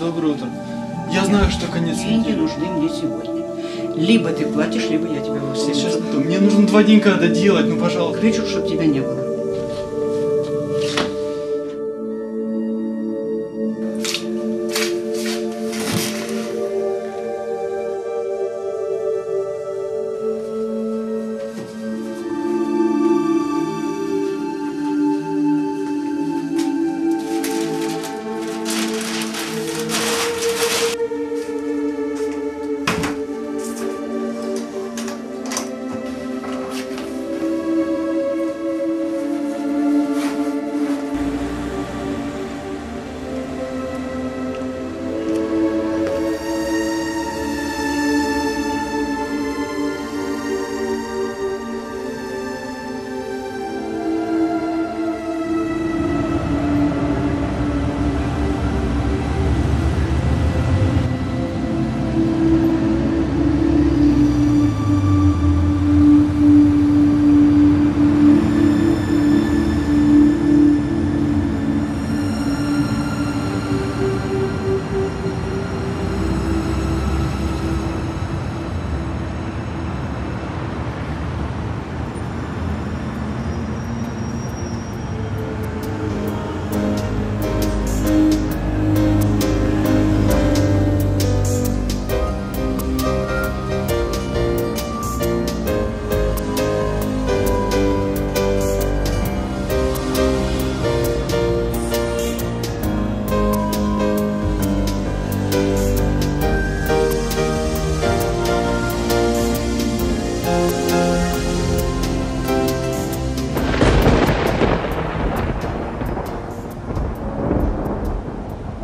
Доброе утро. Я знаю, что конец Деньги недели. нужны мне сегодня. Либо ты платишь, либо я тебя Сейчас выселю. мне нужно два денька доделать, ну пожалуйста. Кричу, чтобы тебя не было.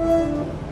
Música